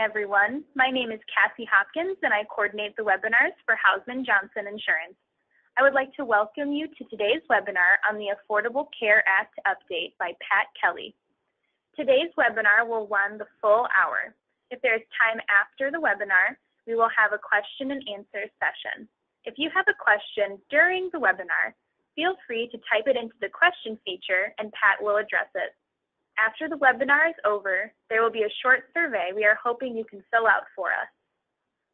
everyone. My name is Cassie Hopkins, and I coordinate the webinars for Hausmann Johnson Insurance. I would like to welcome you to today's webinar on the Affordable Care Act update by Pat Kelly. Today's webinar will run the full hour. If there is time after the webinar, we will have a question and answer session. If you have a question during the webinar, feel free to type it into the question feature and Pat will address it. After the webinar is over, there will be a short survey we are hoping you can fill out for us.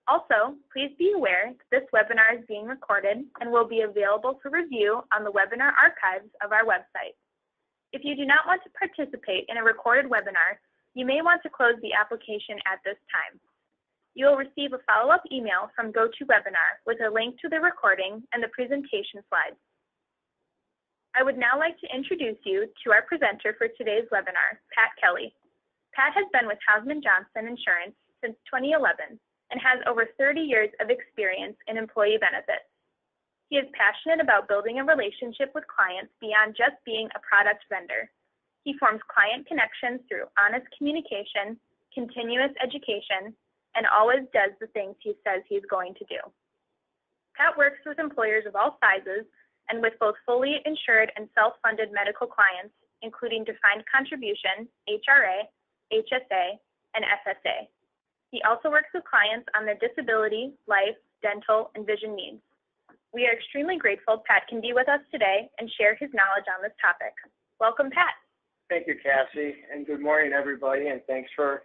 Also, please be aware that this webinar is being recorded and will be available for review on the webinar archives of our website. If you do not want to participate in a recorded webinar, you may want to close the application at this time. You will receive a follow-up email from GoToWebinar with a link to the recording and the presentation slides. I would now like to introduce you to our presenter for today's webinar, Pat Kelly. Pat has been with Hausmann Johnson Insurance since 2011 and has over 30 years of experience in employee benefits. He is passionate about building a relationship with clients beyond just being a product vendor. He forms client connections through honest communication, continuous education, and always does the things he says he's going to do. Pat works with employers of all sizes and with both fully insured and self-funded medical clients, including defined contribution, HRA, HSA, and FSA. He also works with clients on their disability, life, dental, and vision needs. We are extremely grateful Pat can be with us today and share his knowledge on this topic. Welcome, Pat. Thank you, Cassie, and good morning, everybody, and thanks for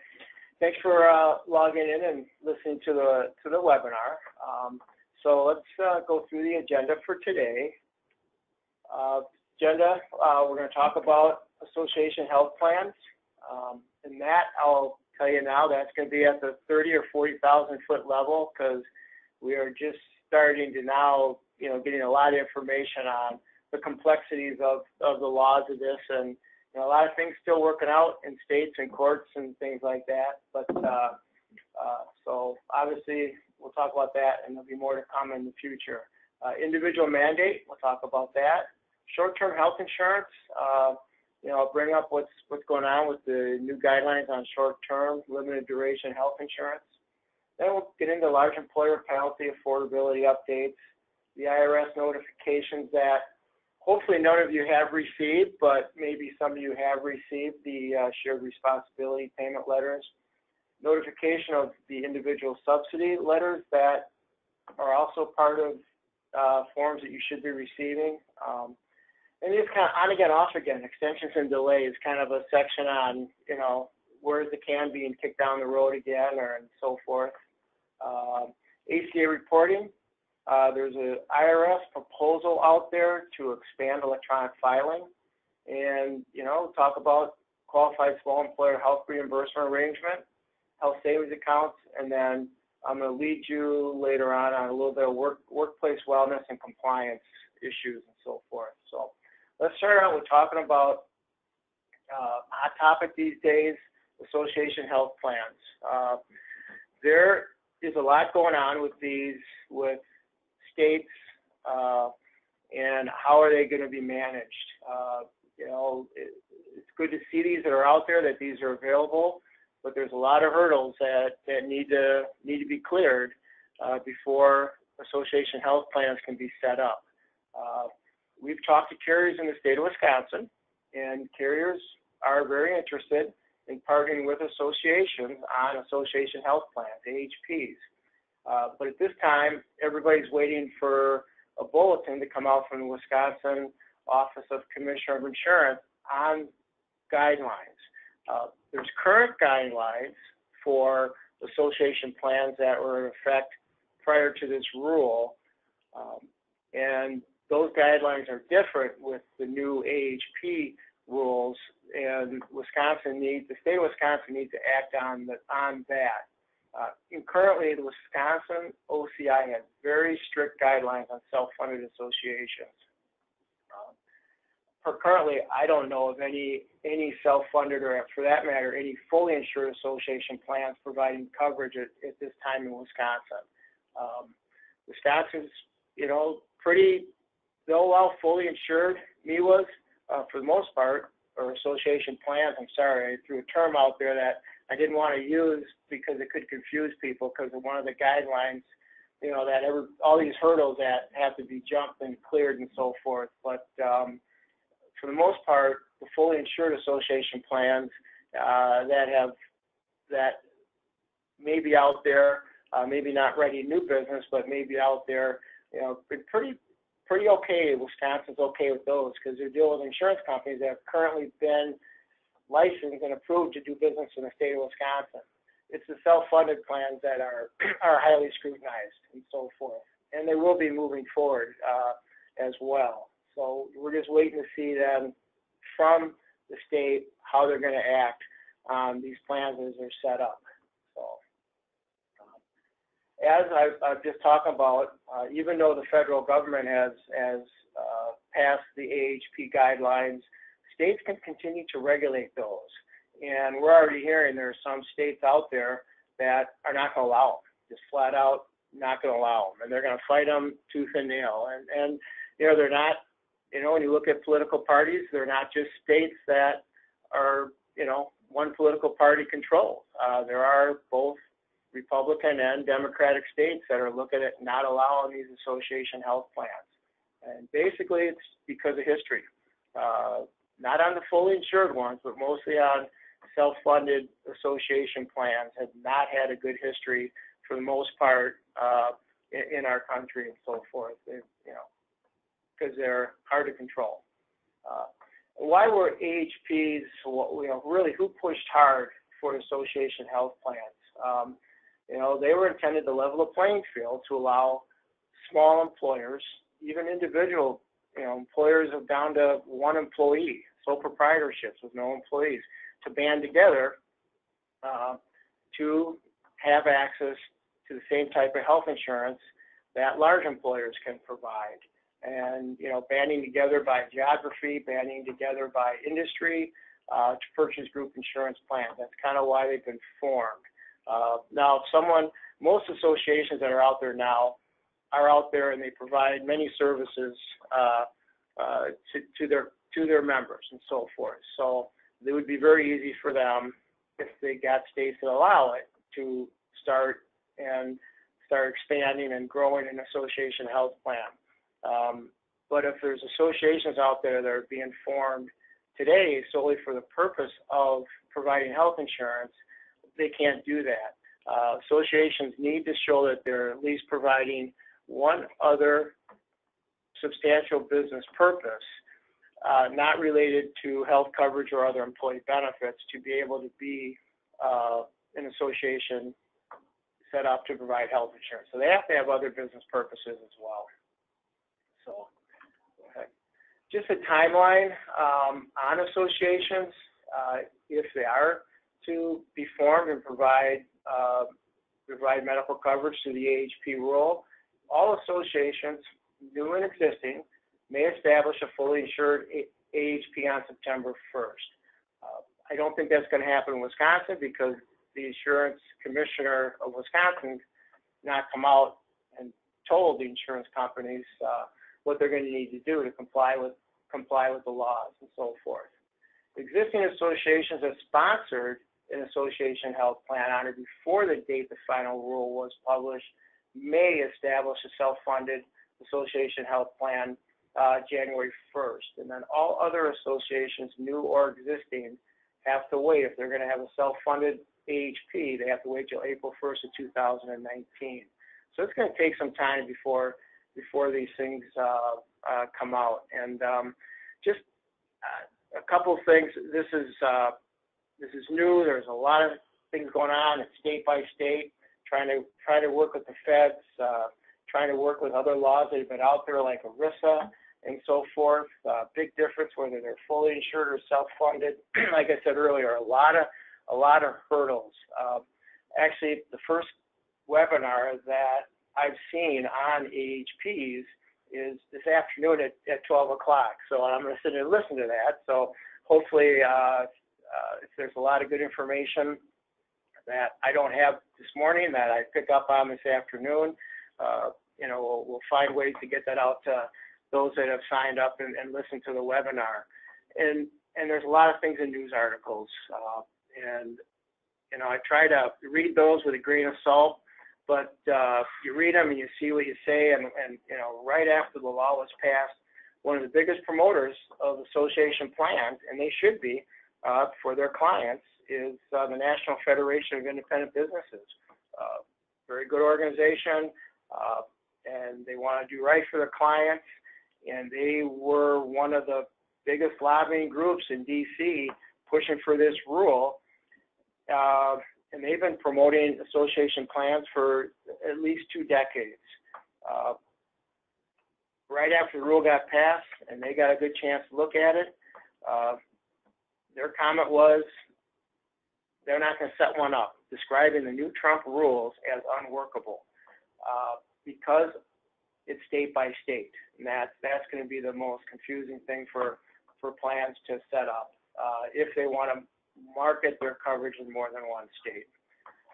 thanks for uh, logging in and listening to the to the webinar. Um, so let's uh, go through the agenda for today. Uh, agenda, uh, we're going to talk about association health plans. Um, and that, I'll tell you now, that's going to be at the 30 or 40,000 foot level because we are just starting to now, you know, getting a lot of information on the complexities of, of the laws of this and you know, a lot of things still working out in states and courts and things like that. But uh, uh, so obviously we'll talk about that and there'll be more to come in the future. Uh, individual mandate, we'll talk about that. Short-term health insurance, uh, you know, I'll bring up what's what's going on with the new guidelines on short-term, limited duration health insurance. Then we'll get into large employer penalty affordability updates, the IRS notifications that hopefully none of you have received, but maybe some of you have received the uh, shared responsibility payment letters, notification of the individual subsidy letters that are also part of uh, forms that you should be receiving. Um, and it's kind of on again, off again, extensions and delays, kind of a section on, you know, where's the can being kicked down the road again or and so forth. Um, ACA reporting, uh, there's an IRS proposal out there to expand electronic filing and, you know, talk about qualified small employer health reimbursement arrangement, health savings accounts, and then I'm going to lead you later on on a little bit of work, workplace wellness and compliance issues and so forth. So Let's start out with talking about uh, hot topic these days, association health plans. Uh, there is a lot going on with these, with states, uh, and how are they going to be managed? Uh, you know, it, it's good to see these that are out there, that these are available, but there's a lot of hurdles that, that need to need to be cleared uh, before association health plans can be set up. Uh, we've talked to carriers in the state of Wisconsin, and carriers are very interested in partnering with associations on association health plans, AHPs. Uh, but at this time, everybody's waiting for a bulletin to come out from the Wisconsin Office of Commissioner of Insurance on guidelines. Uh, there's current guidelines for association plans that were in effect prior to this rule. Um, and those guidelines are different with the new AHP rules, and Wisconsin needs the state of Wisconsin needs to act on the, on that. Uh, currently, the Wisconsin OCI has very strict guidelines on self-funded associations. Currently, I don't know of any any self-funded or, for that matter, any fully insured association plans providing coverage at, at this time in Wisconsin. Um, Wisconsin's, you know, pretty they'll allow fully insured MEWAs uh, for the most part, or association plans. I'm sorry, I threw a term out there that I didn't want to use because it could confuse people because of one of the guidelines, you know, that every, all these hurdles that have to be jumped and cleared and so forth. But um, for the most part, the fully insured association plans uh, that have that may be out there, uh, maybe not ready new business, but maybe out there, you know, pretty pretty okay. Wisconsin's okay with those because they're dealing with insurance companies that have currently been licensed and approved to do business in the state of Wisconsin. It's the self-funded plans that are are highly scrutinized and so forth, and they will be moving forward uh, as well. So we're just waiting to see them from the state how they're going to act on these plans as they're set up. So um, as I've, I've just talked about, uh, even though the federal government has has uh, passed the AHP guidelines, states can continue to regulate those. And we're already hearing there are some states out there that are not going to allow them, just flat out not going to allow them, and they're going to fight them tooth and nail. And and you know they're not, you know, when you look at political parties, they're not just states that are you know one political party controlled. Uh, there are both Republican and Democratic states that are looking at not allowing these association health plans. And basically, it's because of history. Uh, not on the fully insured ones, but mostly on self-funded association plans have not had a good history for the most part uh, in, in, our country and so forth. They, you know, because they're hard to control. Uh, why were AHPs, you know, really who pushed hard for association health plans? Um, you know, they were intended to level the playing field to allow small employers, even individual, you know, employers of down to one employee, sole proprietorships with no employees, to band together uh, to have access to the same type of health insurance that large employers can provide and you know banding together by geography, banding together by industry uh, to purchase group insurance plans. That's kind of why they've been formed. Uh, now, someone, most associations that are out there now are out there and they provide many services uh, uh to, to their to their members and so forth. So it would be very easy for them if they got states that allow it to start and start expanding and growing an association health plan. Um, but if there's associations out there that are being formed today solely for the purpose of providing health insurance, they can't do that. Uh, associations need to show that they're at least providing one other substantial business purpose, uh, not related to health coverage or other employee benefits, to be able to be uh, an association set up to provide health insurance. So they have to have other business purposes as well. So, okay. just a timeline um, on associations, uh, if they are to be formed and provide uh, provide medical coverage to the AHP rule, all associations, new and existing, may establish a fully insured AHP on September 1st. Uh, I don't think that's going to happen in Wisconsin because the insurance commissioner of Wisconsin not come out and told the insurance companies uh, what they're going to need to do to comply with comply with the laws and so forth. Existing associations that sponsored an association health plan on or before the date the final rule was published may establish a self-funded association health plan uh, January 1st. And then all other associations, new or existing, have to wait. If they're going to have a self-funded AHP, they have to wait till April 1st of 2019. So it's going to take some time before before these things uh, uh, come out. And um, just uh, a couple of things. This is this is new. There's a lot of things going on. It's state by state, trying to try to work with the feds, uh, trying to work with other laws that have been out there like ERISA and so forth. Uh, big difference whether they're fully insured or self-funded. like I said earlier, a lot of a lot of hurdles. Uh, actually, the first webinar that I've seen on AHPs is this afternoon at, at 12 o'clock. So I'm going to sit and listen to that. So hopefully, uh, uh, if there's a lot of good information that I don't have this morning that I pick up on this afternoon, uh, you know, we'll, we'll, find ways to get that out to those that have signed up and, and listened to the webinar. And and there's a lot of things in news articles, uh, and you know, I try to read those with a grain of salt, but uh, you read them and you see what you say, and, and you know, right after the law was passed, one of the biggest promoters of association plans, and they should be uh, for their clients, is uh, the National Federation of Independent Businesses. Uh, very good organization, uh, and they want to do right for their clients. And they were one of the biggest lobbying groups in D.C. pushing for this rule. Uh, and they've been promoting association plans for at least two decades. Uh, right after the rule got passed, and they got a good chance to look at it, uh, their comment was they're not going to set one up, describing the new Trump rules as unworkable uh, because it's state by state, and that that's going to be the most confusing thing for for plans to set up uh, if they want to market their coverage in more than one state.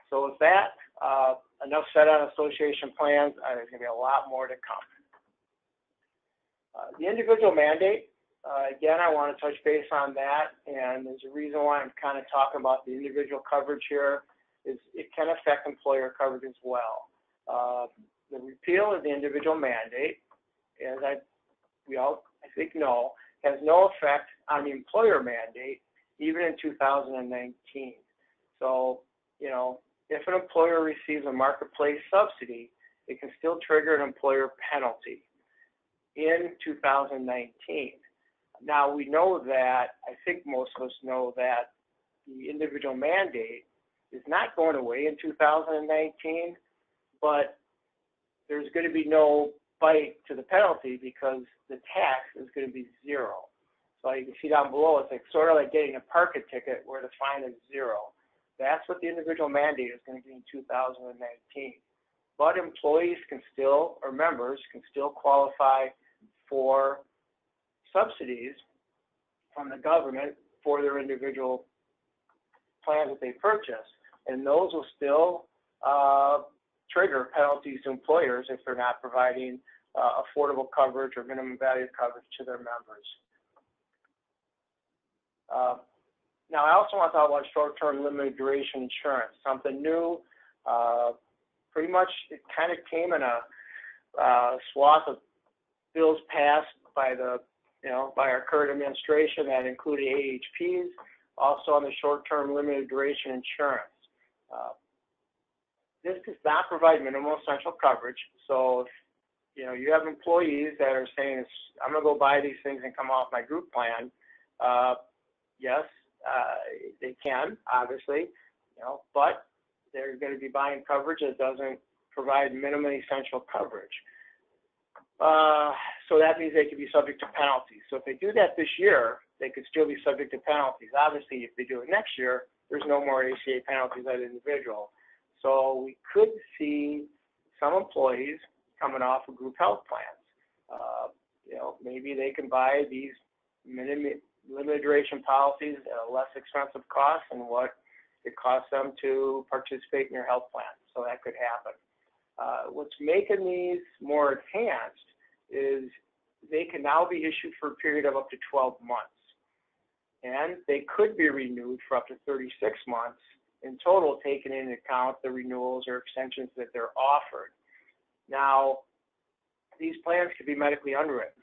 So with that, uh, enough said on association plans. Uh, there's going to be a lot more to come. Uh, the individual mandate, uh, again, I want to touch base on that, and there's a reason why I'm kind of talking about the individual coverage here, is it can affect employer coverage as well. Uh, the repeal of the individual mandate, as I, we all, I think, know, has no effect on the employer mandate, even in 2019. So, you know, if an employer receives a marketplace subsidy, it can still trigger an employer penalty in 2019. Now, we know that, I think most of us know that the individual mandate is not going away in 2019, but there's going to be no bite to the penalty because the tax is going to be zero. So you can see down below, it's like sort of like getting a parking ticket where the fine is zero. That's what the individual mandate is going to be in 2019. But employees can still, or members can still qualify for subsidies from the government for their individual plans that they purchase. And those will still uh, trigger penalties to employers if they're not providing uh, affordable coverage or minimum value coverage to their members. Uh, now, I also want to talk about short-term limited duration insurance, something new. Uh, pretty much, it kind of came in a uh, swath of bills passed by the, you know, by our current administration that included AHPs, also on the short-term limited duration insurance. This does not provide minimal essential coverage. So, you know, you have employees that are saying, "I'm going to go buy these things and come off my group plan." Yes, uh, they can, obviously, you know, but they're going to be buying coverage that doesn't provide minimum essential coverage. Uh, so that means they could be subject to penalties. So if they do that this year, they could still be subject to penalties. Obviously, if they do it next year, there's no more ACA penalties an individual. So we could see some employees coming off of group health plans. Uh, you know, maybe they can buy these minimum, limited duration policies at a less expensive cost than what it costs them to participate in your health plan. So that could happen. Uh, what's making these more enhanced is they can now be issued for a period of up to 12 months. And they could be renewed for up to 36 months in total, taking into account the renewals or extensions that they're offered. Now, these plans could be medically underwritten.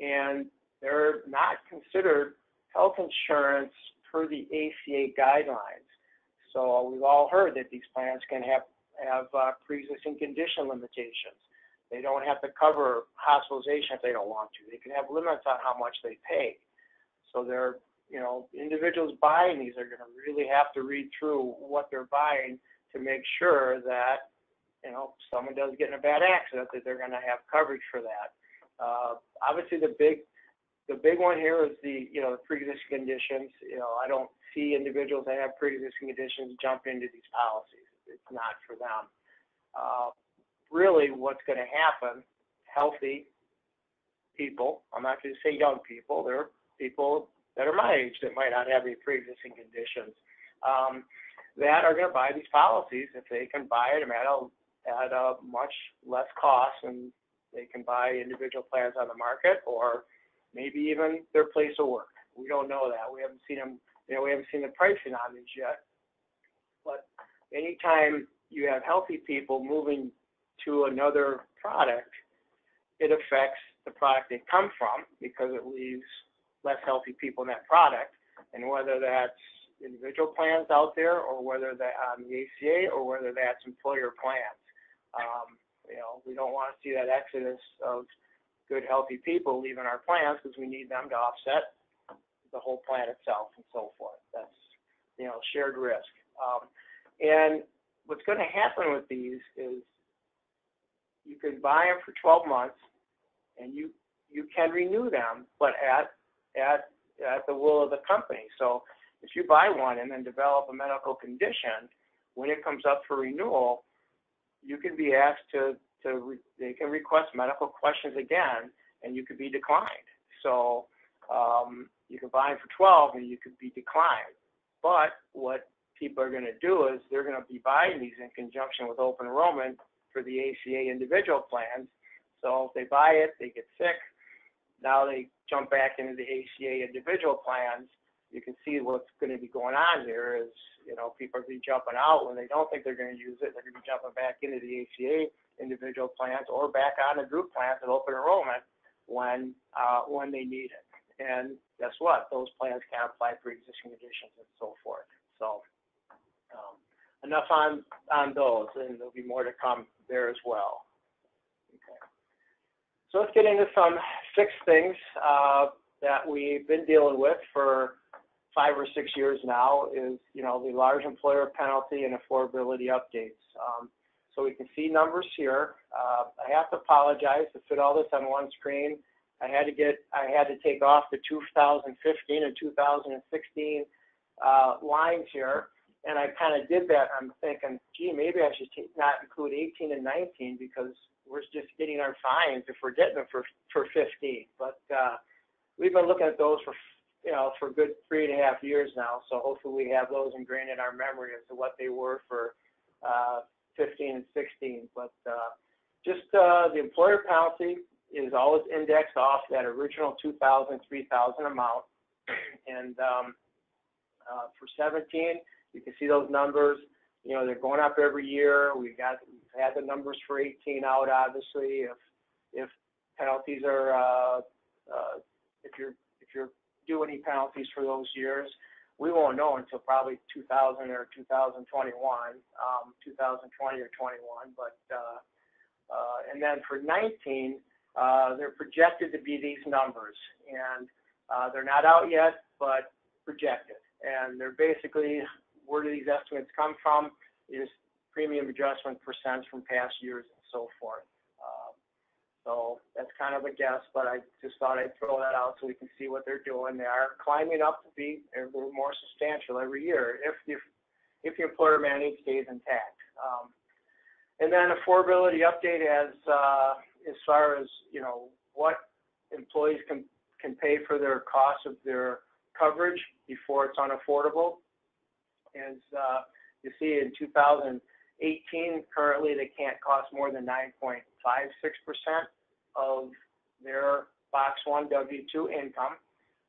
And they're not considered health insurance per the ACA guidelines. So we've all heard that these plans can have have uh, pre-existing condition limitations. They don't have to cover hospitalization if they don't want to. They can have limits on how much they pay. So they're, you know, individuals buying these are going to really have to read through what they're buying to make sure that, you know, someone does get in a bad accident that they're going to have coverage for that. Uh, obviously, the big the big one here is the, you know, the pre-existing conditions. You know, I don't see individuals that have pre-existing conditions jump into these policies. It's not for them. Uh, really, what's going to happen, healthy people, I'm not going to say young people, they're people that are my age that might not have any pre-existing conditions, um, that are going to buy these policies if they can buy them at a, at a much less cost and they can buy individual plans on the market or maybe even their place of work. We don't know that. We haven't seen them, you know, we haven't seen the pricing on these yet. But anytime you have healthy people moving to another product, it affects the product they come from because it leaves less healthy people in that product. And whether that's individual plans out there or whether that on the ACA or whether that's employer plans. Um, you know, we don't want to see that exodus of good, healthy people leaving our plants because we need them to offset the whole plant itself and so forth. That's, you know, shared risk. Um, and what's going to happen with these is you can buy them for 12 months and you you can renew them, but at at at the will of the company. So if you buy one and then develop a medical condition, when it comes up for renewal, you can be asked to to re, they can request medical questions again, and you could be declined. So um, you can buy for 12 and you could be declined. But what people are going to do is they're going to be buying these in conjunction with open enrollment for the ACA individual plans. So if they buy it, they get sick. Now they jump back into the ACA individual plans. You can see what's going to be going on here is, you know, people are going to be jumping out when they don't think they're going to use it. They're going to be jumping back into the ACA individual plans or back on the group plans at open enrollment when uh, when they need it. And guess what? Those plans can apply for existing conditions and so forth. So um, enough on on those, and there'll be more to come there as well. Okay. So let's get into some fixed things uh, that we've been dealing with for five or six years now. Is you know the large employer penalty and affordability updates. Um, so we can see numbers here. Uh, I have to apologize to fit all this on one screen. I had to get, I had to take off the 2015 and 2016 uh, lines here and I kind of did that. I'm thinking, gee, maybe I should take, not include 18 and 19 because we're just getting our fines if we're getting them for for 15. But uh, we've been looking at those for you know for good three and a half years now. So hopefully we have those ingrained in our memory as to what they were for uh, 15 and 16. But uh, just uh, the employer penalty is always indexed off that original 2,000, 3,000 amount, and um, uh, for 17 you can see those numbers. You know, they're going up every year. We've got we've had the numbers for 18 out, obviously. If if penalties are uh, uh, if you're if you're due any penalties for those years, we won't know until probably 2000 or 2021, um, 2020 or 21. But uh, uh, and then for 19, uh, they're projected to be these numbers, and uh, they're not out yet, but projected. And they're basically where do these estimates come from? Is premium adjustment percents from past years and so forth. So that's kind of a guess, but I just thought I'd throw that out so we can see what they're doing. They are climbing up to be more substantial every year if the if the employer mandate stays intact. Um, and then affordability update as uh, as far as you know what employees can can pay for their cost of their coverage before it's unaffordable is uh, you see in 2018, currently they can't cost more than 9.56% of their Box 1 W-2 income.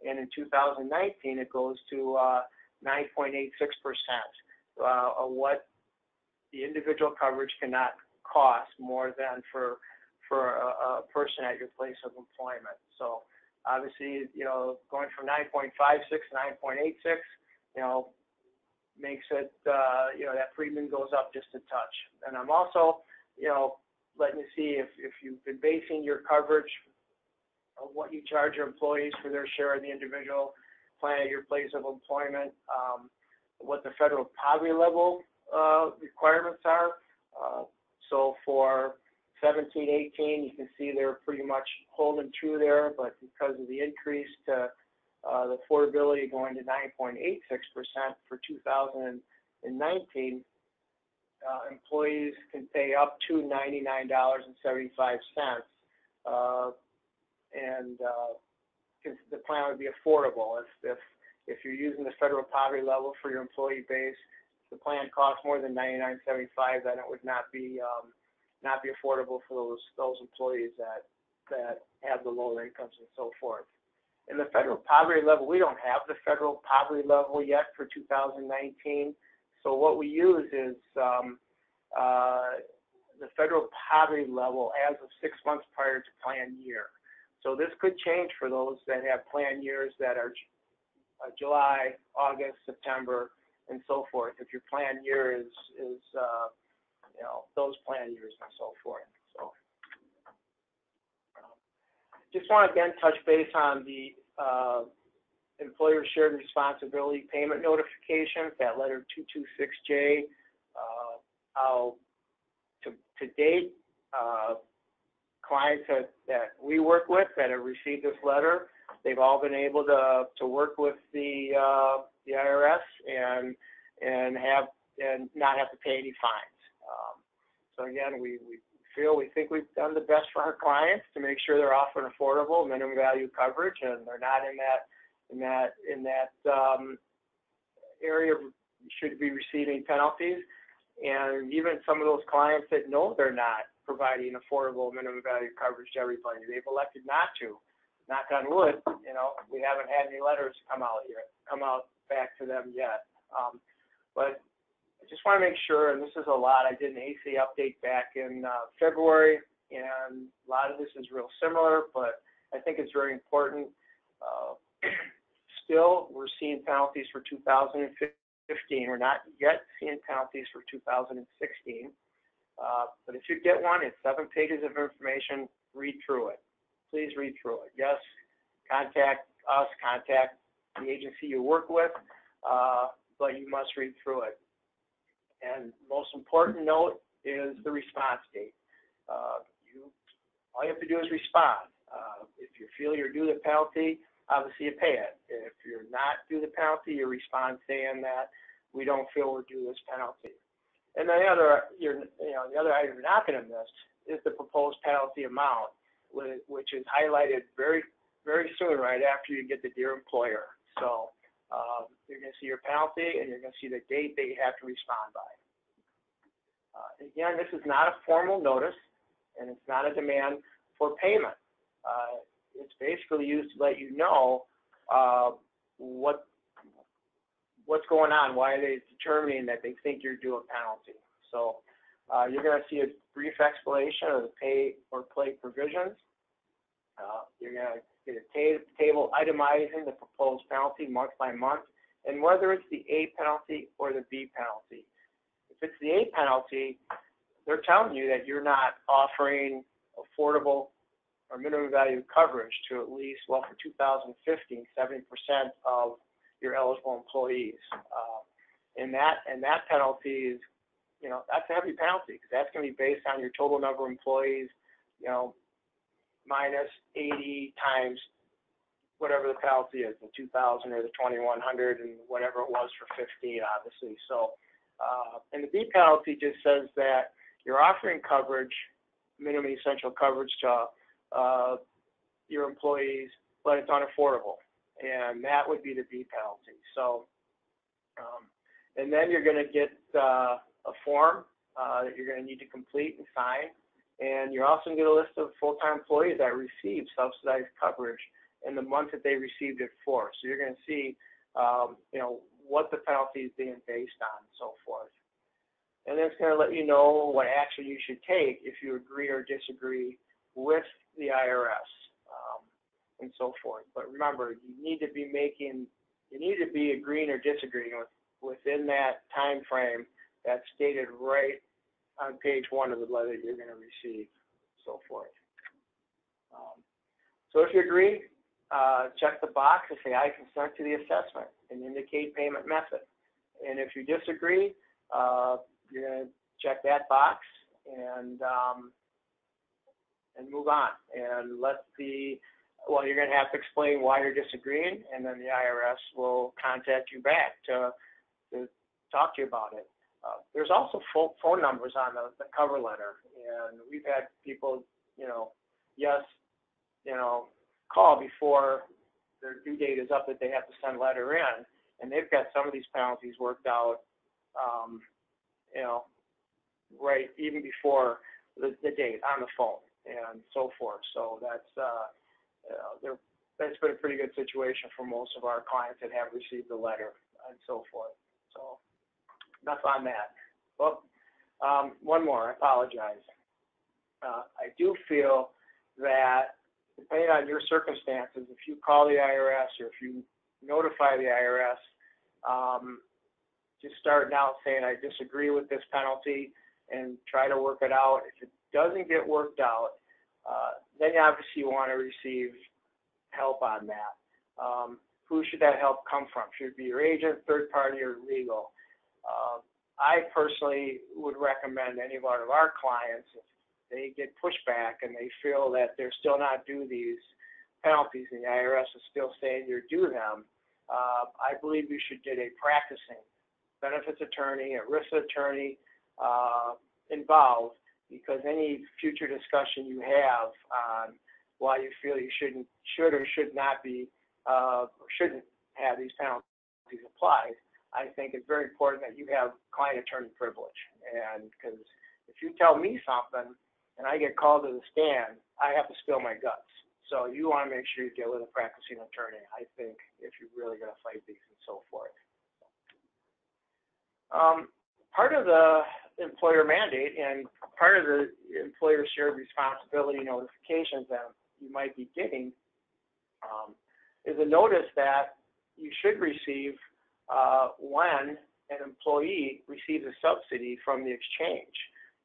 And in 2019, it goes to uh, 9.86% uh, of what the individual coverage cannot cost more than for for a, a person at your place of employment. So obviously, you know, going from 9.56 to 9.86, you know, makes it, uh, you know, that premium goes up just a touch. And I'm also, you know, letting you see if, if you've been basing your coverage of what you charge your employees for their share of the individual plan at your place of employment, um, what the federal poverty level uh, requirements are. Uh, so for 17, 18, you can see they're pretty much holding true there, but because of the increase to uh, the affordability going to 9.86% for 2019, uh, employees can pay up to $99.75. Uh, and uh, the plan would be affordable. If, if, if you're using the federal poverty level for your employee base, the plan costs more than $99.75, then it would not be um, not be affordable for those those employees that that have the lower incomes and so forth. In the federal poverty level, we don't have the federal poverty level yet for 2019. So what we use is um, uh, the federal poverty level as of six months prior to plan year. So this could change for those that have plan years that are uh, July, August, September, and so forth. If your plan year is, is, uh, you know, those plan years and so forth, so. um, Just want to again touch base on the, uh, employer shared responsibility payment notifications, that letter two-two-six-J. Uh, how, to, to date, uh, clients that, that we work with that have received this letter, they've all been able to, to work with the, uh, the IRS and, and have, and not have to pay any fines. Um, so again, we, we feel, we think we've done the best for our clients to make sure they're offering affordable minimum value coverage and they're not in that, in that, in that, um, area should be receiving penalties. And even some of those clients that know they're not providing affordable minimum value coverage to everybody, they've elected not to. Knock on wood, you know, we haven't had any letters come out yet, come out back to them yet. Um, but I just want to make sure, and this is a lot, I did an AC update back in, uh, February, and a lot of this is real similar, but I think it's very important. Uh, still, we're seeing penalties for 2015. We're not yet seeing penalties for 2016. Uh, but if you get one, it's seven pages of information. Read through it. Please read through it. Yes, contact us, contact the agency you work with, uh, but you must read through it. And most important note is the response date. Uh, you, all you have to do is respond. Uh, if you feel you're due the penalty, obviously you pay it. If you're not due the penalty, you respond saying that we don't feel we're due this penalty. And the other, you're, you know, the other item you're not going to miss is the proposed penalty amount, which is highlighted very, very soon, right after you get the dear employer. So um, you're going to see your penalty, and you're going to see the date that you have to respond by. Uh, again, this is not a formal notice, and it's not a demand for payment. Uh, it's basically used to let you know uh, what what's going on, why they're they determining that they think you're due a penalty. So uh, you're going to see a brief explanation of the pay or play provisions. Uh, you're going to get a ta- table itemizing the proposed penalty month by month, and whether it's the A penalty or the B penalty. If it's the A penalty, they're telling you that you're not offering affordable or minimum value coverage to at least, well, for 2015, 70% of your eligible employees. Uh, and that and that penalty is, you know, that's a heavy penalty because that's going to be based on your total number of employees, you know, minus 80 times whatever the penalty is, the 2,000 or the 2,100 and whatever it was for 15, obviously. So, uh, and the B penalty just says that you're offering coverage, minimum essential coverage to uh, your employees, but it's unaffordable and that would be the B penalty. So, um, and then you're going to get uh, a form uh, that you're going to need to complete and sign, and you're also going to get a list of full-time employees that received subsidized coverage in the month that they received it for. So you're going to see, um, you know, what the penalty is being based on, and so forth. And then it's going to let you know what action you should take if you agree or disagree with the IRS. Um, and so forth. But remember, you need to be making, you need to be agreeing or disagreeing with, within that time frame that's stated right on page one of the letter you're going to receive, so forth. Um, so if you agree, uh, check the box and say I consent to the assessment and indicate payment method. And if you disagree, uh, you're going to check that box and um, and move on and let the well, you're going to have to explain why you're disagreeing, and then the IRS will contact you back to, to talk to you about it. Uh, there's also phone numbers on the, the cover letter, and we've had people, you know, yes, you know, call before their due date is up that they have to send a letter in, and they've got some of these penalties worked out, um, you know, right even before the, the date on the phone and so forth. So that's uh, uh, there, that's been a pretty good situation for most of our clients that have received the letter and so forth. So, enough on that. Well, um, one more, I apologize. Uh, I do feel that depending on your circumstances, if you call the IRS or if you notify the IRS, um, just start out saying, I disagree with this penalty and try to work it out. If it doesn't get worked out, uh, then obviously you want to receive help on that. Um, who should that help come from? Should it be your agent, third party, or legal? Uh, I personally would recommend any one of our clients, if they get pushback and they feel that they're still not due these penalties and the IRS is still saying you're due them, uh, I believe you should get a practicing benefits attorney, ERISA attorney uh, involved because any future discussion you have on why you feel you shouldn't, should or should not be, uh, shouldn't have these penalties applied, I think it's very important that you have client attorney privilege. And because if you tell me something and I get called to the stand, I have to spill my guts. So you want to make sure you deal with a practicing attorney, I think, if you're really going to fight these and so forth. Um, part of the employer mandate and part of the employer shared responsibility notifications that you might be getting um, is a notice that you should receive uh, when an employee receives a subsidy from the exchange.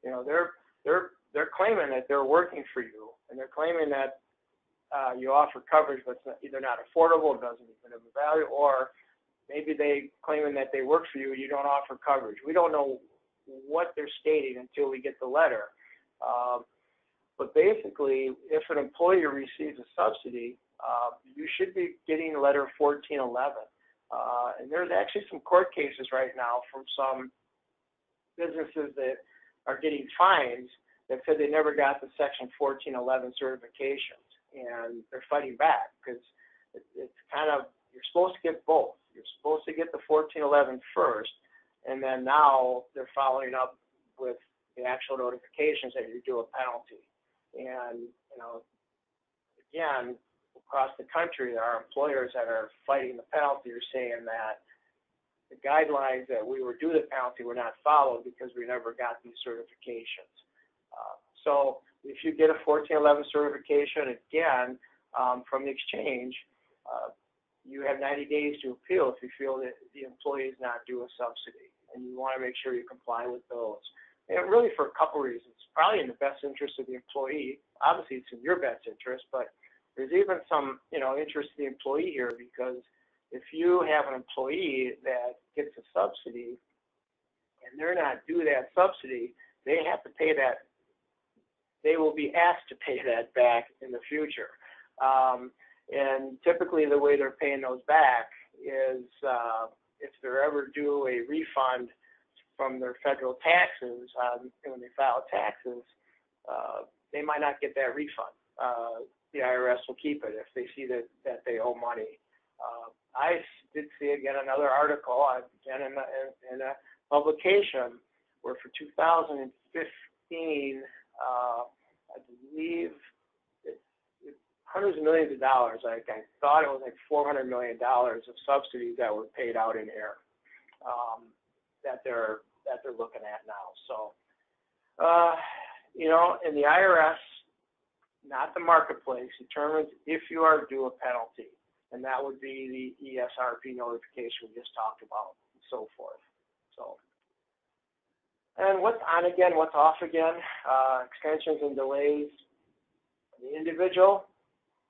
You know, they're they're they're claiming that they're working for you, and they're claiming that uh, you offer coverage, but it's either not affordable, doesn't even have a value, or maybe they claiming that they work for you, and you don't offer coverage. We don't know what they're stating until we get the letter. Um, but basically, if an employer receives a subsidy, uh, you should be getting letter 1411. Uh, and there's actually some court cases right now from some businesses that are getting fines that said they never got the Section 1411 certifications, and they're fighting back because it, it's kind of you're supposed to get both. You're supposed to get the 1411 first, and then now they're following up with the actual notifications that you do a penalty. And you know, again, across the country, there are employers that are fighting the penalty or saying that the guidelines that we were due the penalty were not followed because we never got these certifications. Uh, so if you get a 1411 certification, again, um, from the exchange, uh, you have 90 days to appeal if you feel that the employee is not due a subsidy. And you want to make sure you comply with those. And really for a couple reasons. Probably in the best interest of the employee. Obviously, it's in your best interest, but there's even some, you know, interest in the employee here because if you have an employee that gets a subsidy and they're not due that subsidy, they have to pay that they will be asked to pay that back in the future. Um, and typically, the way they're paying those back is uh, if they're ever due a refund from their federal taxes um, when they file taxes, uh, they might not get that refund. Uh, the IRS will keep it if they see that, that they owe money. Uh, I did see again another article again in, a, in a publication where for 2015 uh, I believe hundreds of millions of dollars. Like I thought it was like 400 million dollars of subsidies that were paid out in air um, that they're that they're looking at now. So, uh, you know, in the IRS, not the marketplace, determines if you are due a penalty, and that would be the ESRP notification we just talked about, and so forth. So. And what's on again, what's off again, uh, extensions and delays. The individual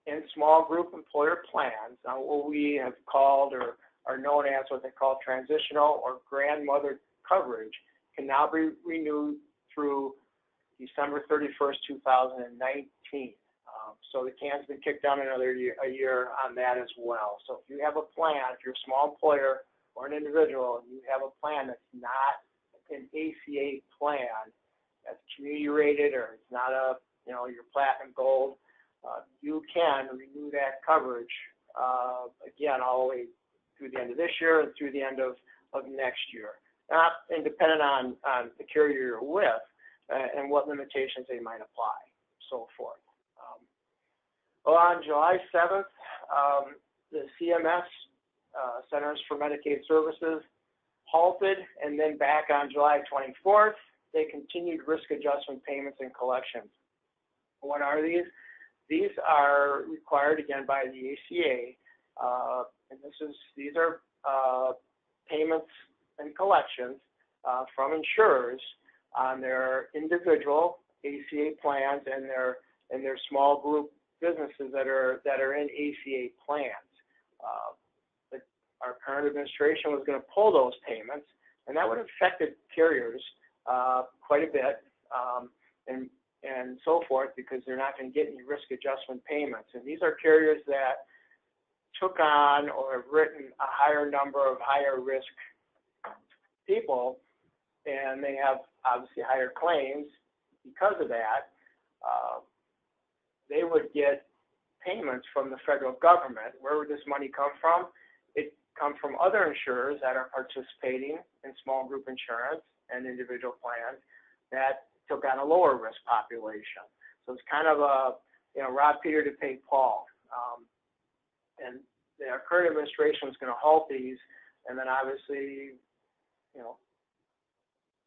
and small group employer plans, uh, what we have called or are known as what they call transitional or grandmother coverage, can now be renewed through December 31st, 2019. Um, so the can's been kicked down another year, a year on that as well. So if you have a plan, if you're a small employer or an individual, and you have a plan that's not an ACA plan that's community rated or it's not a, you know, your platinum gold, uh, you can renew that coverage, uh, again, all the way through the end of this year and through the end of, of next year. Not independent on, on the carrier you're with uh, and what limitations they might apply, so forth. Um, well, on July 7th, um, the CMS, uh, Centers for Medicaid Services, halted, and then back on July 24th, they continued risk adjustment payments and collections. What are these? These are required again by the ACA, uh, and this is these are uh, payments and collections uh, from insurers on their individual ACA plans and their and their small group businesses that are that are in ACA plans. Uh, our current administration was going to pull those payments, and that would have affected carriers uh, quite a bit, um, and and so forth, because they're not going to get any risk adjustment payments. And these are carriers that took on or have written a higher number of higher risk people, and they have obviously higher claims because of that. Uh, they would get payments from the federal government. Where would this money come from? It come from other insurers that are participating in small group insurance and individual plans that took on a lower risk population. So it's kind of a, you know, rob Peter to pay Paul. Um, and the current administration is going to halt these, and then obviously, you know,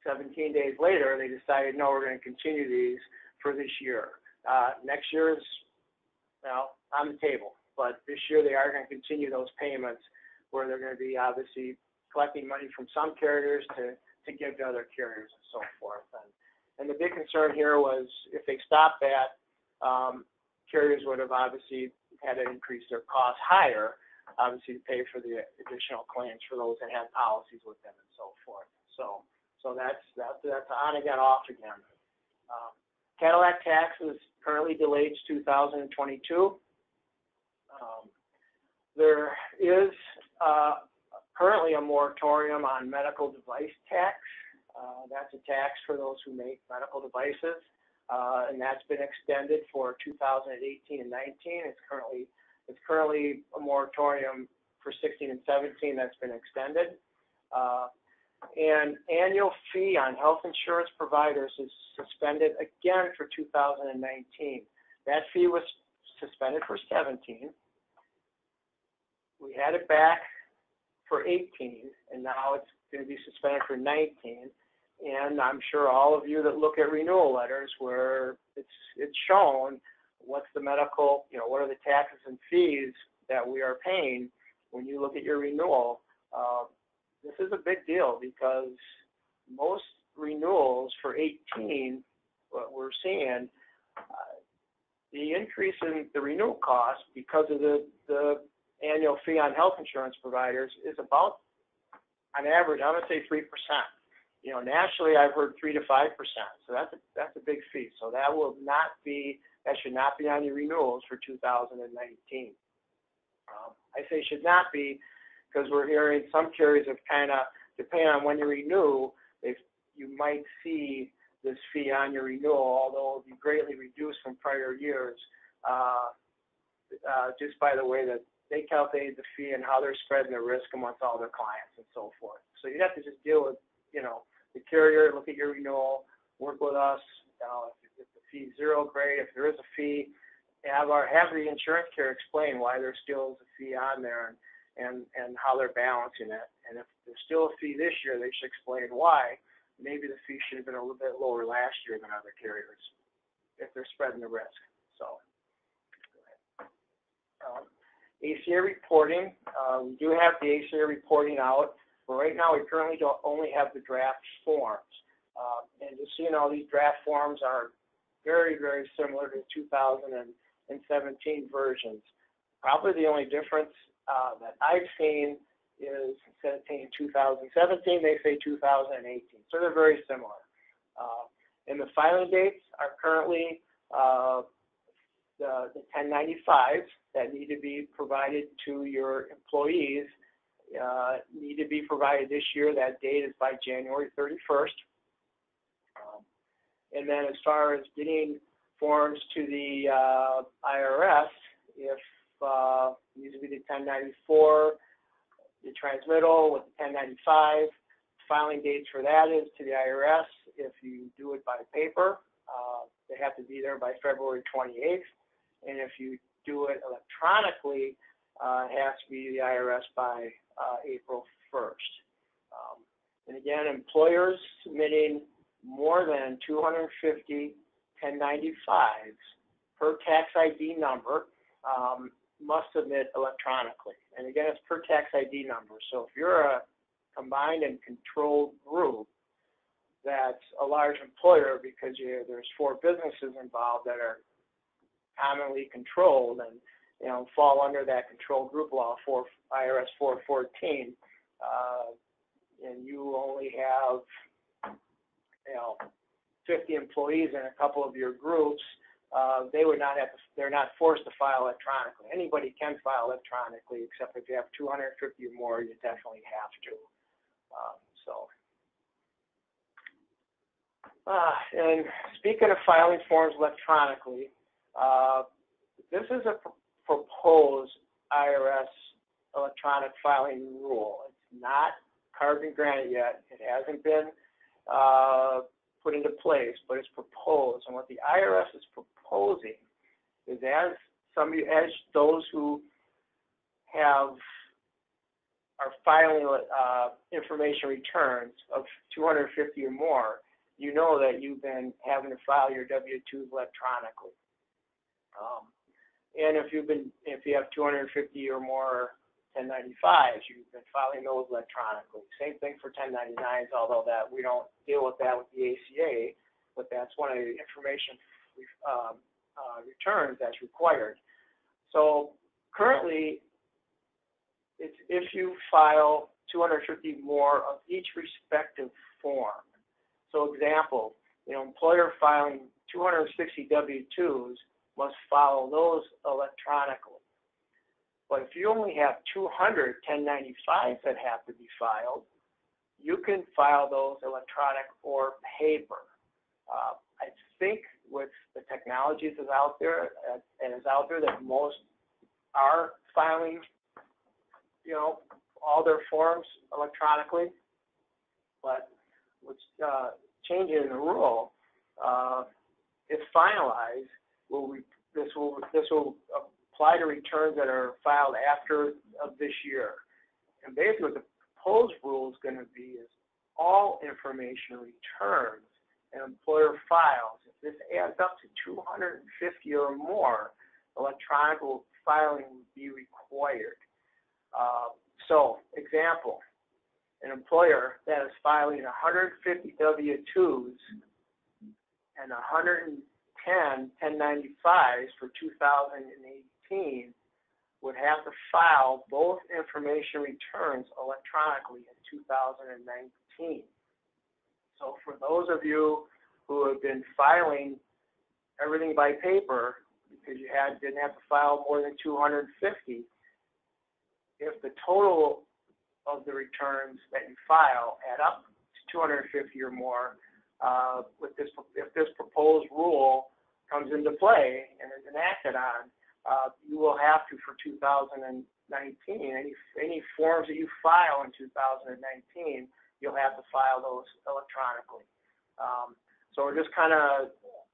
17 days later, they decided, no, we're going to continue these for this year. Uh, next year is, well, on the table, but this year they are going to continue those payments where they're going to be obviously collecting money from some carriers to, to give to other carriers and so forth. And, and the big concern here was if they stopped that, um, carriers would have obviously had to increase their costs higher, obviously to pay for the additional claims for those that had policies with them and so forth. So, so that's that's that's on again, off again. Um, Cadillac tax is currently delayed to 2022. Um, there is uh, currently a moratorium on medical device tax. Uh, that's a tax for those who make medical devices, uh, and that's been extended for 2018 and 19. It's currently it's currently a moratorium for 16 and 17 that's been extended. Uh, and annual fee on health insurance providers is suspended again for 2019. That fee was suspended for 17. We had it back for 18, and now it's going to be suspended for 19. And I'm sure all of you that look at renewal letters where it's it's shown what's the medical, you know, what are the taxes and fees that we are paying when you look at your renewal. Uh, this is a big deal because most renewals for 18, what we're seeing, uh, the increase in the renewal cost because of the, the annual fee on health insurance providers is about, on average, I'm going to say 3%. You know, nationally, I've heard 3 to 5%. So that's a, that's a big fee. So that will not be, that should not be on your renewals for 2019. Um, I say should not be because we're hearing some carriers have kind of, depending on when you renew, if you might see this fee on your renewal, although it'll be greatly reduced from prior years, uh, uh, just by the way that they calculate the fee and how they're spreading the risk amongst all their clients and so forth. So you have to just deal with, you know, the carrier, look at your renewal, work with us. You if, if the fee's zero, great. If there is a fee, have our have the insurance carrier explain why there's still a fee on there and and, and how they're balancing it. And if there's still a fee this year, they should explain why. Maybe the fee should have been a little bit lower last year than other carriers if they're spreading the risk. So, um, ACA reporting, uh, we do have the ACA reporting out, but right now we currently don't only have the draft forms. Uh, and just so you know, these draft forms are very, very similar to 2017 versions. Probably the only difference uh, that I've seen is instead of saying 2017, they say 2018. So they're very similar. Uh, and the filing dates are currently uh, the, the 1095s that need to be provided to your employees uh, need to be provided this year. That date is by January 31st. Um, and then as far as getting forms to the uh, IRS, if uh, needs to be the 1094, the transmittal with the 1095. Filing dates for that is to the IRS. If you do it by paper, uh, they have to be there by February 28th. And if you do it electronically, uh, it has to be the IRS by uh, April 1st. Um, And again, employers submitting more than 250 1095s per tax ID number um, must submit electronically. And again, it's per tax ID number. So if you're a combined and controlled group that's a large employer because you, there's four businesses involved that are commonly controlled and you know fall under that control group law for IRS 414, uh, and you only have you know 50 employees in a couple of your groups, uh, they would not have to, they're not forced to file electronically. Anybody can file electronically, except if you have 250 or more, you definitely have to. Um, so. Uh, and speaking of filing forms electronically, uh, this is a proposed IRS electronic filing rule. It's not carved and granted yet. It hasn't been uh, put into place, but it's proposed. And what the IRS is proposing is as some of you as those who have are filing uh, information returns of 250 or more, you know that you've been having to file your W-2s electronically. Um, and if you've been, if you have 250 or more 1095s, you've been filing those electronically. Same thing for 1099s, although that we don't deal with that with the ACA, but that's one of the information um, uh, returns that's required. So currently, it's if you file 250 more of each respective form. So example, you know, employer filing 260 W-2s must follow those electronically. But if you only have 200 1095s that have to be filed, you can file those electronic or paper. Uh, I think with the technologies that's out there uh, and is out there that most are filing, you know, all their forms electronically. But what's uh, changing in the rule, uh, if finalized, this will this will apply to returns that are filed after of this year. And basically what the proposed rule is going to be is all information returns an employer files, if this adds up to 250 or more, electronic filing would be required. Uh, so, example, an employer that is filing 150 W-2s and 110 1095s for 2018 would have to file both information returns electronically in 2019. So for those of you who have been filing everything by paper because you had didn't have to file more than 250, if the total of the returns that you file add up to 250 or more, uh, with this if this proposed rule comes into play and is enacted on, uh, you will have to for 2019 any any forms that you file in 2019 you'll have to file those electronically. Um, so we're just kind of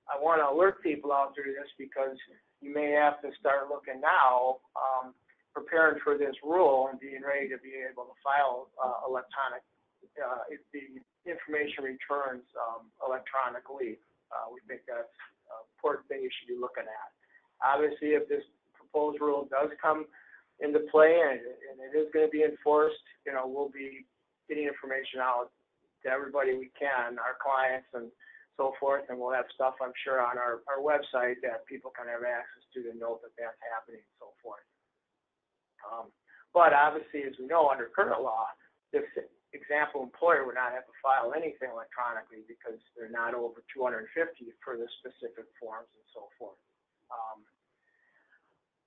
I want to alert people out to this because you may have to start looking now, um, preparing for this rule and being ready to be able to file uh, electronic uh, the information returns um, electronically. Uh, we think that's important thing you should be looking at. Obviously, if this proposed rule does come into play and, and it is going to be enforced, you know, we'll be getting information out to everybody we can, our clients and so forth, and we'll have stuff, I'm sure, on our, our website that people can have access to to know that that's happening and so forth. Um, but obviously, as we know, under current law, this example employer would not have to file anything electronically because they're not over 250 for the specific forms and so forth. Um,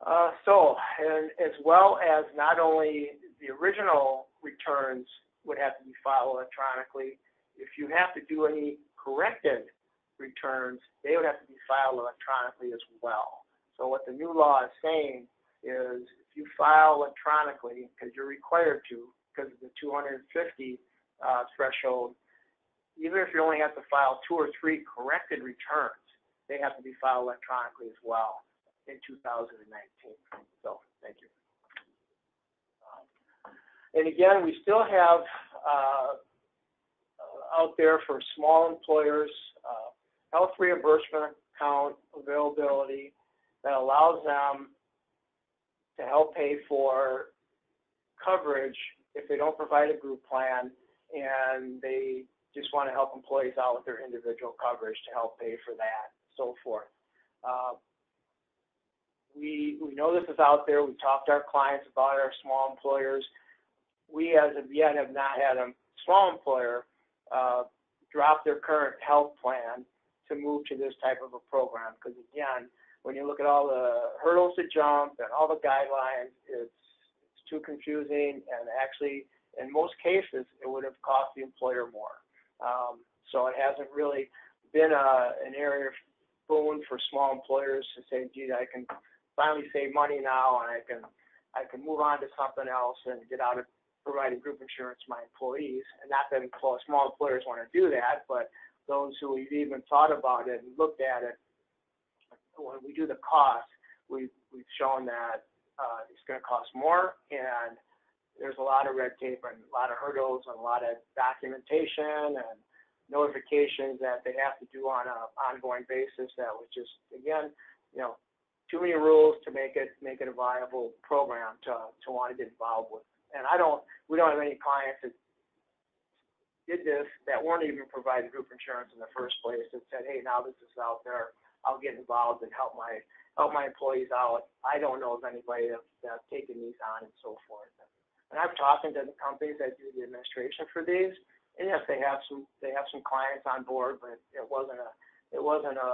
uh, so, and as well as not only the original returns would have to be filed electronically. If you have to do any corrected returns, they would have to be filed electronically as well. So what the new law is saying is if you file electronically, because you're required to, because of the 250 uh, threshold, even if you only have to file two or three corrected returns, they have to be filed electronically as well in 2019. So, thank you. And again, we still have uh, out there for small employers, uh, health reimbursement account availability that allows them to help pay for coverage if they don't provide a group plan and they just want to help employees out with their individual coverage to help pay for that, so forth. Uh, we, we know this is out there. We've talked to our clients about our small employers. We, as of yet, have not had a small employer uh, drop their current health plan to move to this type of a program. Because again, when you look at all the hurdles to jump and all the guidelines, it's, it's too confusing. And actually, in most cases, it would have cost the employer more. Um, so it hasn't really been a, an area of boon for small employers to say, gee, I can finally save money now and I can I can move on to something else and get out of providing group insurance to my employees. And not that small employers want to do that, but those who have even thought about it and looked at it, when we do the cost, we've, we've shown that uh, it's going to cost more and there's a lot of red tape and a lot of hurdles and a lot of documentation and notifications that they have to do on an ongoing basis that was just, again, you know, too many rules to make it make it a viable program to to want to get involved with. And I don't, we don't have any clients that did this that weren't even providing group insurance in the first place that said, hey, now this is out there, I'll get involved and help my help my employees out. I don't know of anybody that, that's taken these on and so forth. And I've talked to the companies that do the administration for these, and yes, they have some they have some clients on board, but it wasn't a it wasn't a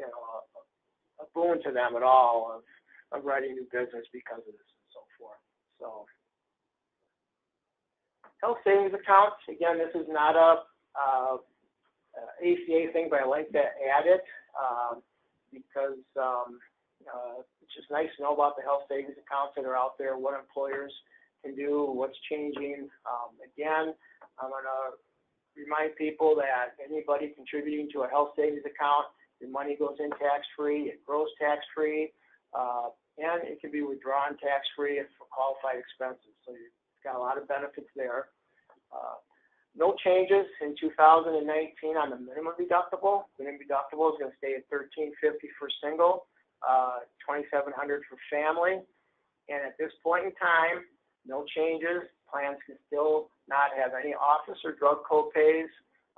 you know a, a boon to them at all of, of writing new business because of this and so forth. So health savings accounts, again, this is not a uh, ACA thing, but I like to add it um, because um, uh, it's just nice to know about the health savings accounts that are out there, what employers can do, what's changing. Um, again, I'm going to remind people that anybody contributing to a health savings account your money goes in tax-free, it grows tax-free, uh, and it can be withdrawn tax-free for qualified expenses. So you've got a lot of benefits there. Uh, no changes in 2019 on the minimum deductible. Minimum deductible is going to stay at 1350 for single, uh, 2700 for family. And at this point in time, no changes. Plans can still not have any office or drug copays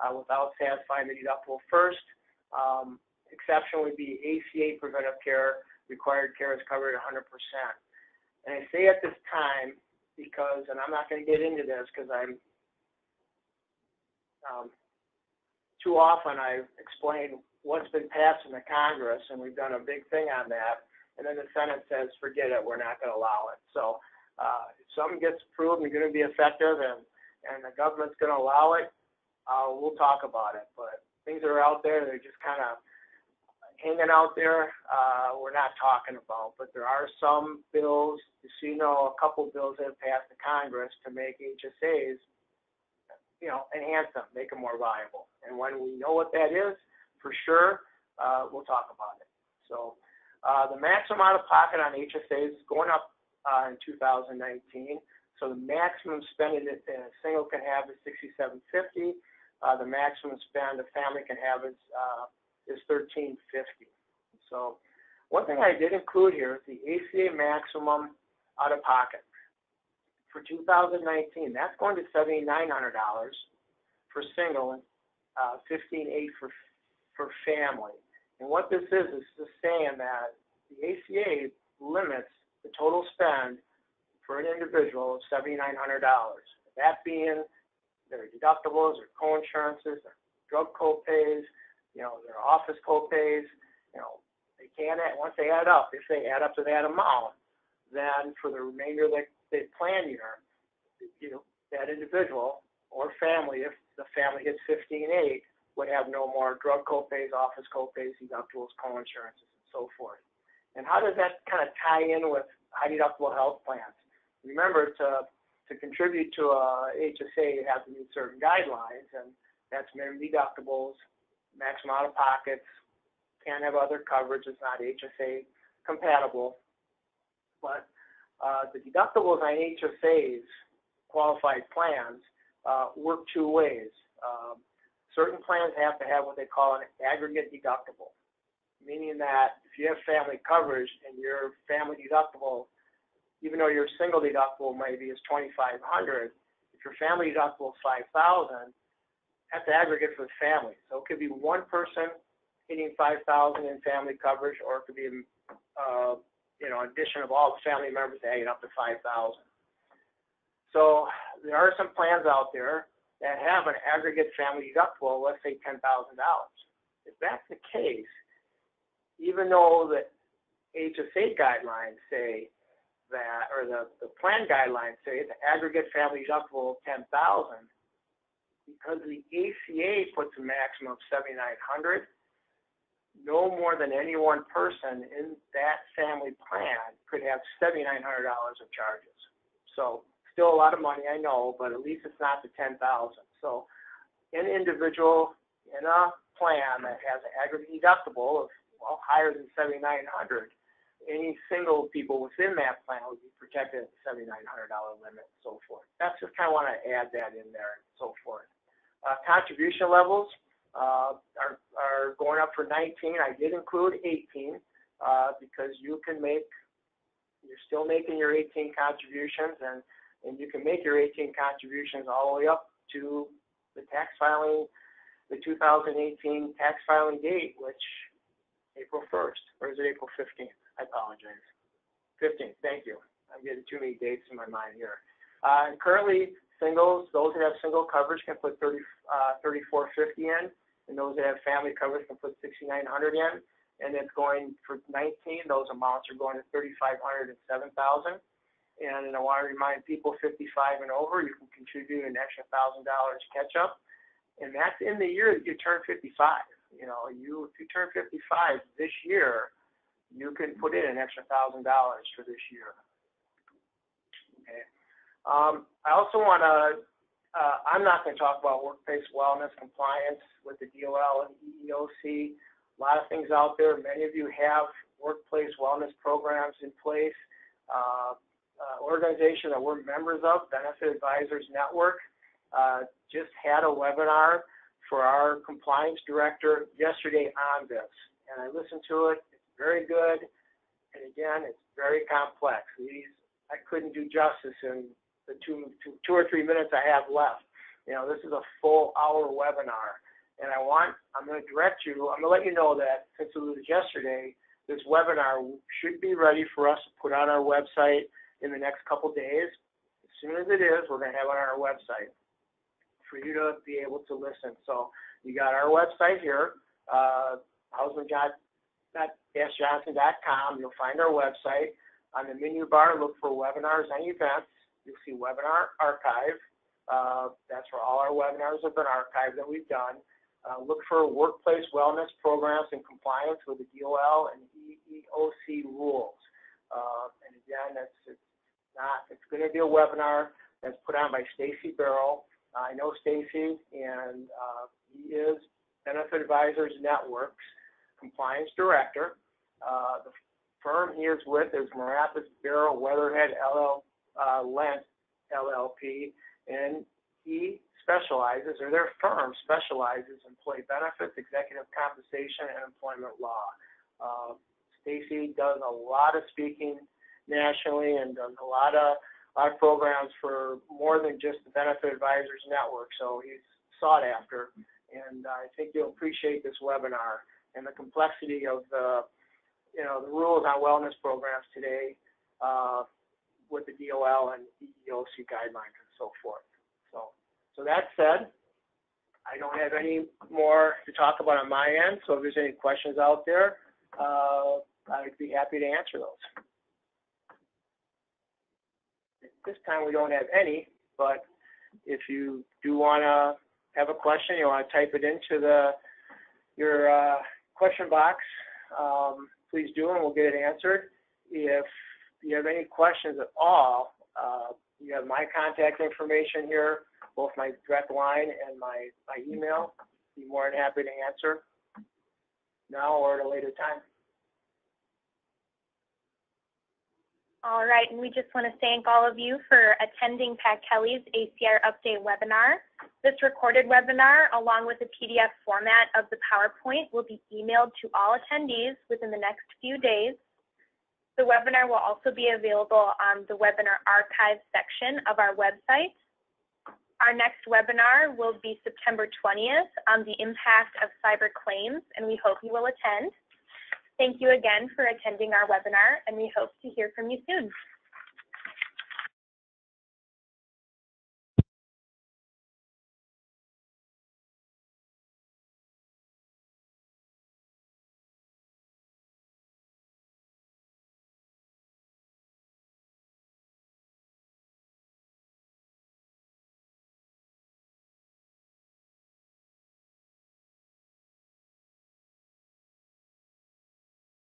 uh, without satisfying the deductible first. Um, exception would be ACA preventive care, required care is covered 100%. And I say at this time because, and I'm not going to get into this because I'm um, too often I've explained what's been passed in the Congress, and we've done a big thing on that. And then the Senate says, forget it, we're not going to allow it. So uh, if something gets approved and going to be effective, and and the government's going to allow it, uh, we'll talk about it. But things that are out there, they're just kind of hanging out there, uh, we're not talking about. But there are some bills, just you know, a couple bills that have passed the Congress to make HSAs, you know, enhance them, make them more viable. And when we know what that is, for sure, uh, we'll talk about it. So uh, the maximum out of pocket on HSAs is going up uh, in 2019. So the maximum spending that a single can have is 6750. Uh, the maximum spend a family can have is uh, is 1350. So one thing I did include here is the ACA maximum out of pocket for 2019. That's going to $7,900 for single uh, 15.8 for for family. And what this is is just saying that the ACA limits the total spend for an individual of $7,900. That being their deductibles, their co-insurances, their drug co-pays, you know, their office co-pays, you know, they can't add, once they add up, if they add up to that amount, then for the remainder of the plan year, you know, that individual or family, if the family hits 15.8, would have no more drug co-pays, office co-pays, deductibles, co-insurances, and so forth. And how does that kind of tie in with high deductible health plans? Remember, to to contribute to a HSA, you have to meet certain guidelines, and that's minimum deductibles, maximum out of pockets, can't have other coverage, it's not HSA compatible. But uh, the deductibles on HSAs, qualified plans, uh, work two ways. Um, certain plans have to have what they call an aggregate deductible, meaning that if you have family coverage and your family deductible, even though your single deductible maybe is twenty-five hundred, if your family deductible is five thousand, that's the aggregate for the family. So it could be one person hitting five thousand in family coverage, or it could be, uh, you know, addition of all the family members adding up to five thousand. So there are some plans out there that have an aggregate family deductible, let's say ten thousand dollars. If that's the case, even though the HSA guidelines say that, or the, the plan guidelines say the aggregate family deductible of ten thousand, because the ACA puts a maximum of seventy-nine hundred, no more than any one person in that family plan could have seventy-nine hundred dollars of charges. So still a lot of money, I know, but at least it's not the ten thousand. So an individual in a plan that has an aggregate deductible of, well, higher than seventy-nine hundred, any single people within that plan would be protected at the seventy-nine hundred dollar limit and so forth. That's just kind of want to add that in there and so forth. Uh, contribution levels, uh, are, are going up for nineteen. I did include eighteen, uh, because you can make, you're still making your eighteen contributions and and you can make your 18 contributions all the way up to the tax filing, the 2018 tax filing date, which April 1st, or is it April 15th? I apologize. 15th, thank you. I'm getting too many dates in my mind here. Uh, and currently, singles, those that have single coverage can put 30, uh, 3450 in, and those that have family coverage can put 6900 in. And it's going for 19, those amounts are going to 3500 and 7000 and I want to remind people 55 and over, you can contribute an extra thousand dollars catch up, and that's in the year that you turn 55. You know, you if you turn 55 this year, you can put in an extra thousand dollars for this year. Okay. Um, I also want to. Uh, I'm not going to talk about workplace wellness compliance with the DOL and EEOC. A lot of things out there. Many of you have workplace wellness programs in place. Uh, uh, organization that we're members of, Benefit Advisors Network, uh, just had a webinar for our compliance director yesterday on this. And I listened to it. It's very good. And again, it's very complex. These I couldn't do justice in the two, two, two or three minutes I have left. You know, this is a full hour webinar. And I want, I'm going to direct you, I'm going to let you know that since it was yesterday, this webinar should be ready for us to put on our website in the next couple days. As soon as it is, we're going to have it on our website for you to be able to listen. So you got our website here, uh, hausmann.johnson.com. You'll find our website. On the menu bar, look for webinars and events. You'll see webinar archive. Uh, that's where all our webinars have been archived that we've done. Uh, look for workplace wellness programs in compliance with the DOL and EEOC rules. Uh, and again, that's it's not. It's going to be a webinar that's put on by Stacy Barrow. I know Stacy, and uh, he is Benefit Advisors Network's compliance director. Uh, the firm he is with is Marathas Barrow Weatherhead LL uh, Lent LLP, and he specializes, or their firm specializes in employee benefits, executive compensation, and employment law. Uh, Stacy does a lot of speaking nationally and does a lot of our programs for more than just the Benefit Advisors Network. So he's sought after, and I think you'll appreciate this webinar and the complexity of the, you know, the rules on wellness programs today uh, with the DOL and EEOC guidelines and so forth. So, so that said, I don't have any more to talk about on my end. So if there's any questions out there, uh, I'd be happy to answer those. This time, we don't have any, but if you do want to have a question, you want to type it into the your uh, question box, um, please do, and we'll get it answered. If you have any questions at all, uh, you have my contact information here, both my direct line and my, my email. Be more than happy to answer now or at a later time. All right, and we just want to thank all of you for attending Pat Kelly's ACA Update webinar. This recorded webinar, along with a PDF format of the PowerPoint, will be emailed to all attendees within the next few days. The webinar will also be available on the webinar archive section of our website. Our next webinar will be September 20th on the impact of cyber claims, and we hope you will attend. Thank you again for attending our webinar, and we hope to hear from you soon.